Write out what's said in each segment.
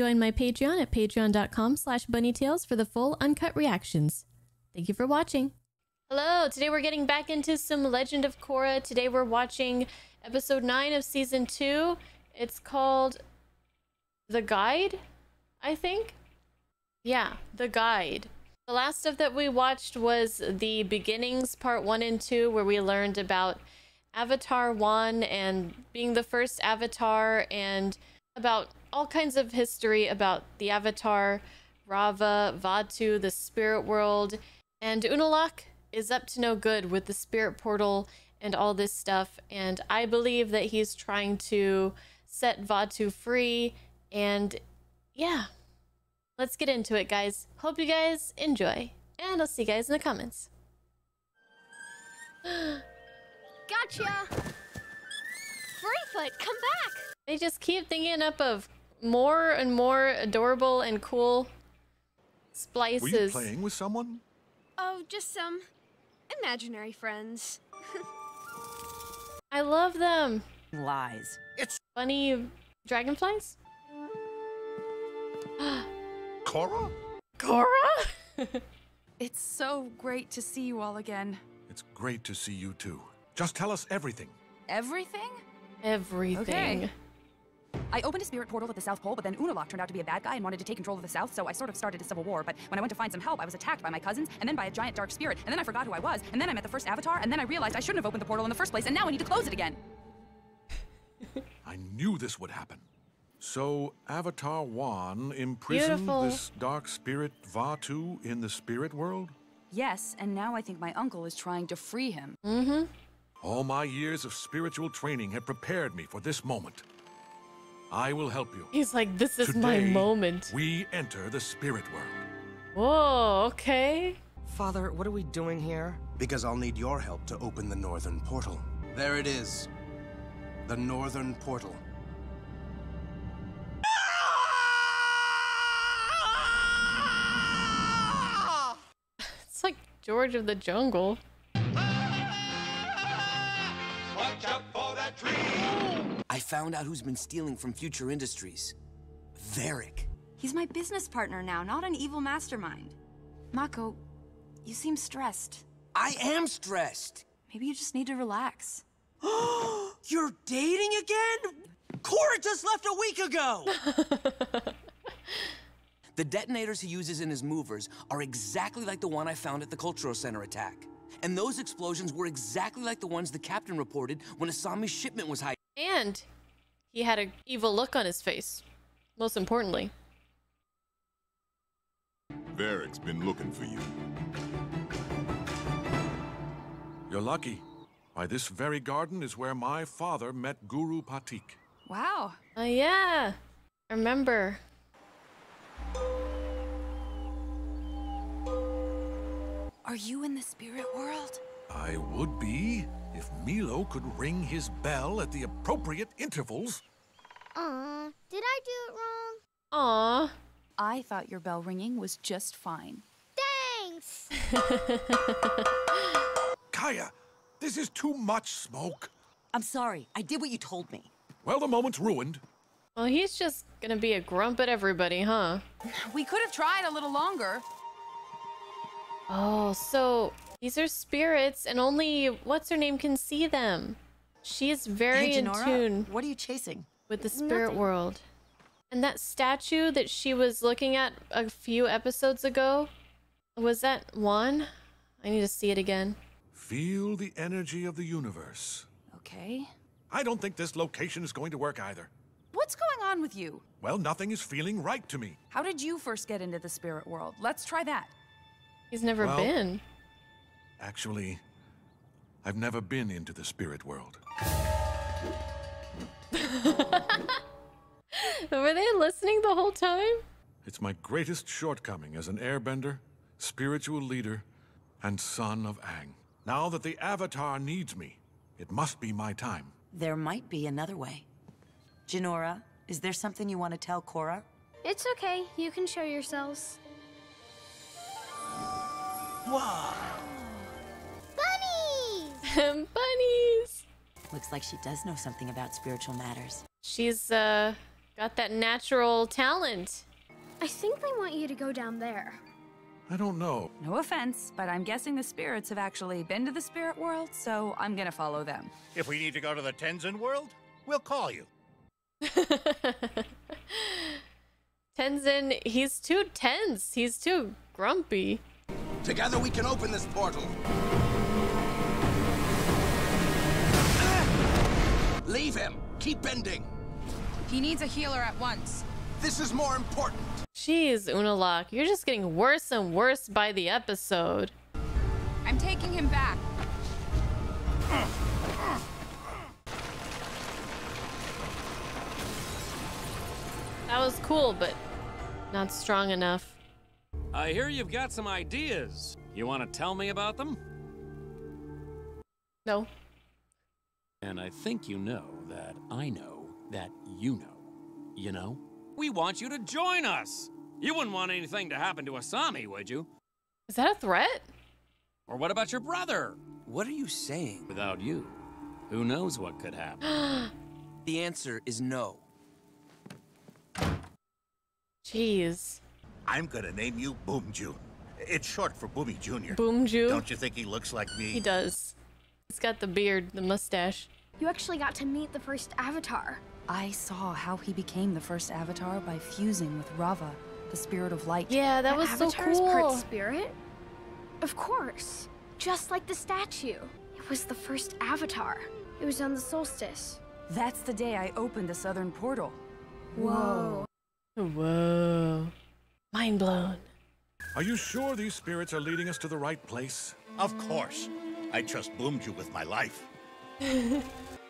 join my Patreon at patreon.com slash bunnytails for the full uncut reactions. Thank you for watching. Hello, today we're getting back into some Legend of Korra. Today we're watching episode 9 of season 2. It's called The Guide, I think. Yeah, The Guide. The last stuff that we watched was the beginnings, part 1 and 2, where we learned about Avatar Wan and being the first Avatar and about all kinds of history about the Avatar, Raava, Vaatu, the spirit world, and Unalaq is up to no good with the spirit portal and all this stuff. And I believe that he's trying to set Vaatu free. And yeah, let's get into it, guys. Hope you guys enjoy. And I'll see you guys in the comments. Gotcha! Furryfoot, come back! They just keep thinking up of more and more adorable and cool splices. Were you playing with someone? Oh, just some imaginary friends. I love them. Lies. It's Funny dragonflies? Korra? Korra? It's so great to see you all again. It's great to see you too. Just tell us everything. Everything? Everything. Okay. I opened a spirit portal at the South Pole, but then Unalaq turned out to be a bad guy and wanted to take control of the South, so I sort of started a civil war. But when I went to find some help, I was attacked by my cousins, and then by a giant dark spirit, and then I forgot who I was, and then I met the first Avatar, and then I realized I shouldn't have opened the portal in the first place, and now I need to close it again. I knew this would happen. So, Avatar Wan imprisoned Beautiful. this dark spirit Vaatu in the spirit world? Yes, and now I think my uncle is trying to free him. Mm-hmm. All my years of spiritual training have prepared me for this moment. I will help you. He's like, this is my Today, moment. We enter the spirit world. Whoa, okay. Father, what are we doing here? Because I'll need your help to open the northern portal. There it is. The northern portal. It's like George of the Jungle. I found out who's been stealing from Future Industries. Varrick. He's my business partner now, not an evil mastermind. Mako, you seem stressed. I am stressed. Maybe you just need to relax. You're dating again? Korra just left a week ago! the detonators he uses in his movers are exactly like the one I found at the Cultural Center attack. And those explosions were exactly like the ones the captain reported when Asami's shipment was hiding. And he had an evil look on his face. Most importantly. Varrick's been looking for you. You're lucky. By this very garden is where my father met Guru Pathik. Wow. Oh, yeah. I remember. Are you in the spirit world? I would be if Meelo could ring his bell at the appropriate intervals. Aw, did I do it wrong? Aw. I thought your bell ringing was just fine. Thanks! Kya, this is too much smoke. I'm sorry. I did what you told me. Well, the moment's ruined. Well, he's just gonna be a grump at everybody, huh? We could have tried a little longer. Oh, so these are spirits, and only what's her name can see them. She is very hey, in Jinora, tune What are you chasing? with the spirit Nothing. world. And that statue that she was looking at a few episodes ago, was that one? I need to see it again. Feel the energy of the universe. Okay. I don't think this location is going to work either. What's going on with you? Well, nothing is feeling right to me. How did you first get into the spirit world? Let's try that. He's never Well- been. Actually, I've never been into the spirit world. Were they listening the whole time? It's my greatest shortcoming as an airbender, spiritual leader, and son of Aang. Now that the Avatar needs me, it must be my time. There might be another way. Jinora, is there something you want to tell Korra? It's okay, you can show yourselves. Whoa! Bunnies! Bunnies! Looks like she does know something about spiritual matters. She's, uh, Got that natural talent. I think they want you to go down there. I don't know. No offense, but I'm guessing the spirits have actually been to the spirit world, so I'm gonna follow them. If we need to go to the Tenzin world, we'll call you. Tenzin, he's too tense. He's too grumpy. Together we can open this portal. Leave him. Keep bending. He needs a healer at once. This is more important. Jeez, Unalaq, you're just getting worse and worse by the episode. I'm taking him back. That was cool, but not strong enough. I hear you've got some ideas. You want to tell me about them? No. And I think you know that I know that you know. You know? We want you to join us. You wouldn't want anything to happen to Asami, would you? Is that a threat? Or what about your brother? What are you saying? Without you, who knows what could happen? The answer is no. Jeez. I'm gonna name you Bumju. It's short for Bumi Jr. Bumju? Don't you think he looks like me? He does. He's got the beard, the mustache. You actually got to meet the first Avatar. I saw how he became the first Avatar by fusing with Raava, the spirit of light. Yeah, that The was so Avatar's part cool. spirit? Of course. Just like the statue. It was the first Avatar. It was on the solstice. That's the day I opened the southern portal. Whoa. Whoa. Mind blown. Are you sure these spirits are leading us to the right place? Of course. I trust Bumju with my life.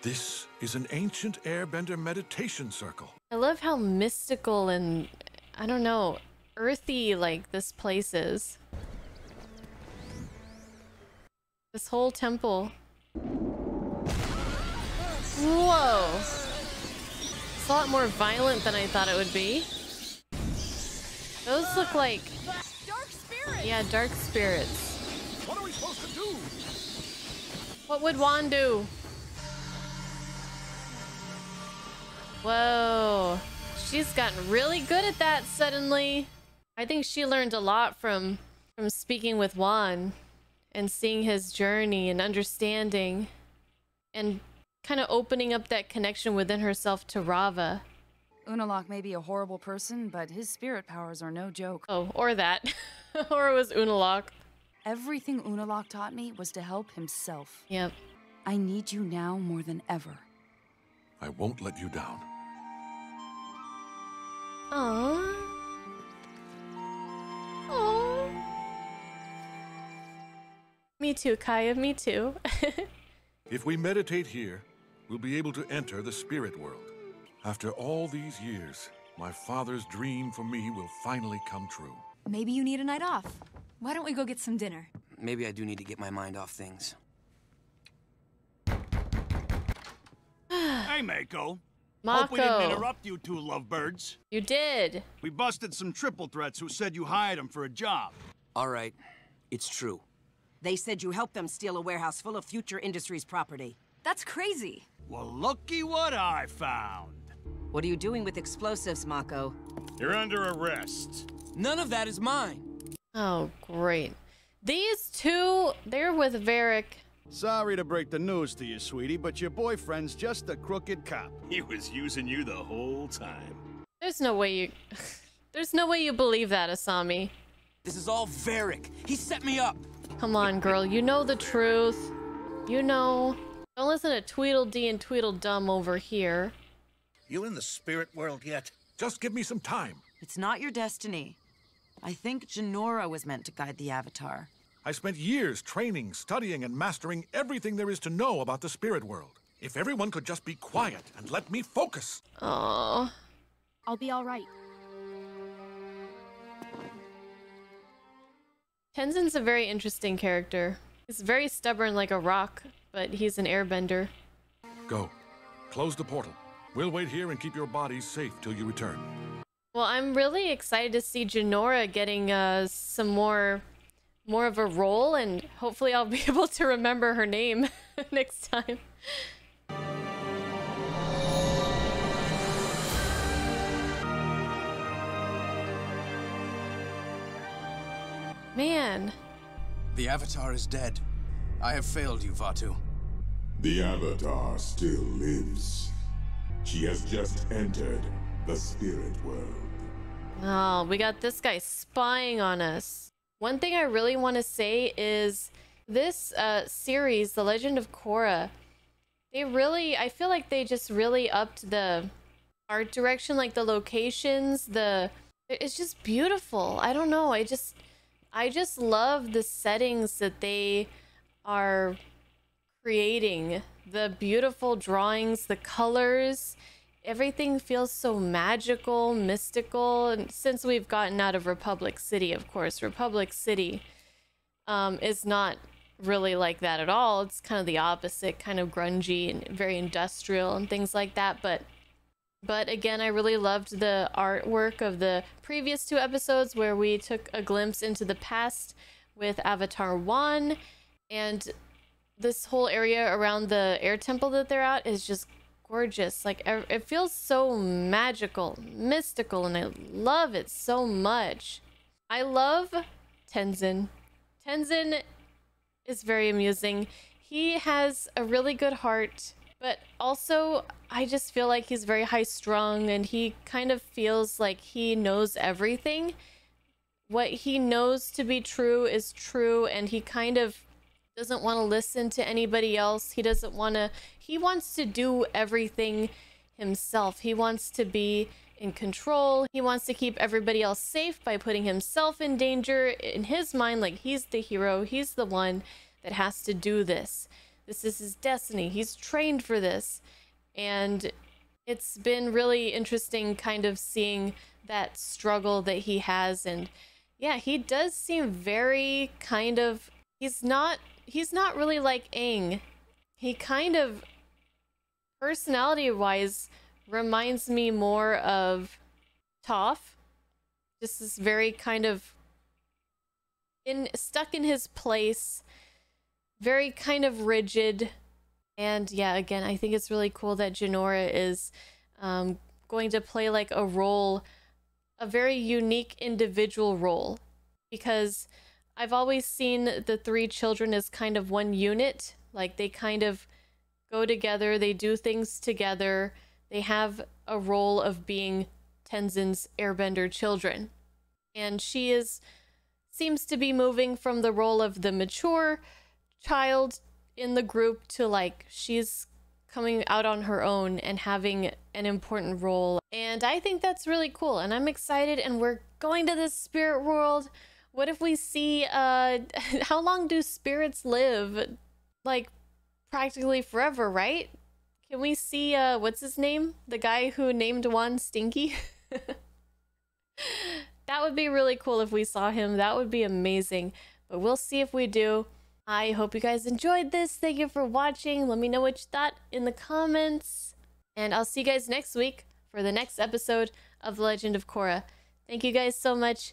This is an ancient airbender meditation circle. I love how mystical and, I don't know, earthy like this place is. This whole temple. Whoa! It's a lot more violent than I thought it would be. Those look like. Dark spirit! Yeah, dark spirits. What are we supposed to do? What would Wan do? Whoa. She's gotten really good at that suddenly. I think she learned a lot from from speaking with Wan and seeing his journey and understanding and kind of opening up that connection within herself to Raava. Unalaq may be a horrible person, but his spirit powers are no joke. Oh, or that. or it was Unalaq. Everything Unalaq taught me was to help himself. Yep. I need you now more than ever. I won't let you down. Aww. Aww. Me too, Kya, me too. If we meditate here, we'll be able to enter the spirit world. After all these years, my father's dream for me will finally come true. Maybe you need a night off. Why don't we go get some dinner? Maybe I do need to get my mind off things. hey, Mako. Hope we didn't interrupt you two lovebirds. You did. We busted some triple threats who said you hired them for a job. All right, it's true. They said you helped them steal a warehouse full of Future Industries property. That's crazy. Well, looky what I found. What are you doing with explosives, Mako? You're under arrest. None of that is mine. Oh, great. These two, they're with Varrick. Sorry to break the news to you, sweetie, but your boyfriend's just a crooked cop. He was using you the whole time. There's no way you. There's no way you believe that, Asami. This is all Varrick. He set me up. Come on, girl. You know the truth. You know. Don't listen to Tweedledee and Tweedledum over here. You in the spirit world yet? Just give me some time. It's not your destiny. I think Jinora was meant to guide the Avatar. I spent years training, studying, and mastering everything there is to know about the spirit world. If everyone could just be quiet and let me focus. Oh. I'll be all right. Tenzin's a very interesting character. He's very stubborn like a rock, but he's an airbender. Go. Close the portal. We'll wait here and keep your bodies safe till you return. Well, I'm really excited to see Jinora getting uh, some more more of a role and hopefully I'll be able to remember her name next time. Man. The Avatar is dead. I have failed you, Vaatu. The Avatar still lives. She has just entered the spirit world. Oh, we got this guy spying on us. One thing I really want to say is this uh, series, The Legend of Korra, they really, I feel like they just really upped the art direction, like the locations, the, it's just beautiful. I don't know. I just, I just love the settings that they are creating. The beautiful drawings, the colors, everything feels so magical, mystical. And since we've gotten out of Republic City, of course, Republic City um, is not really like that at all. It's kind of the opposite, kind of grungy and very industrial and things like that. But but again, I really loved the artwork of the previous two episodes where we took a glimpse into the past with Avatar Wan and this whole area around the air temple that they're at is just gorgeous. Like it feels so magical, mystical, and I love it so much. I love Tenzin. Tenzin is very amusing. He has a really good heart, but also I just feel like he's very high strung and he kind of feels like he knows everything. What he knows to be true is true, and he kind of doesn't want to listen to anybody else. He doesn't want to, he wants to do everything himself. He wants to be in control. He wants to keep everybody else safe by putting himself in danger. In his mind, like he's the hero, he's the one that has to do this. This is his destiny. He's trained for this. And it's been really interesting kind of seeing that struggle that he has and yeah, he does seem very kind of he's not he's not really like Aang. He kind of personality wise reminds me more of Toph. Just this very kind of in stuck in his place, very kind of rigid. And yeah, again, I think it's really cool that Jinora is um, going to play like a role, a very unique individual role, because I've always seen the three children as kind of one unit. Like they kind of go together, they do things together, they have a role of being Tenzin's airbender children. And she is seems to be moving from the role of the mature child in the group to like she's coming out on her own and having an important role. And I think that's really cool and I'm excited and we're going to the spirit world. What if we see uh how long do spirits live? Like practically forever, right? Can we see uh what's his name? The guy who named one Stinky? that would be really cool if we saw him. That would be amazing. But we'll see if we do. I hope you guys enjoyed this. Thank you for watching. Let me know what you thought in the comments. And I'll see you guys next week for the next episode of The Legend of Korra. Thank you guys so much,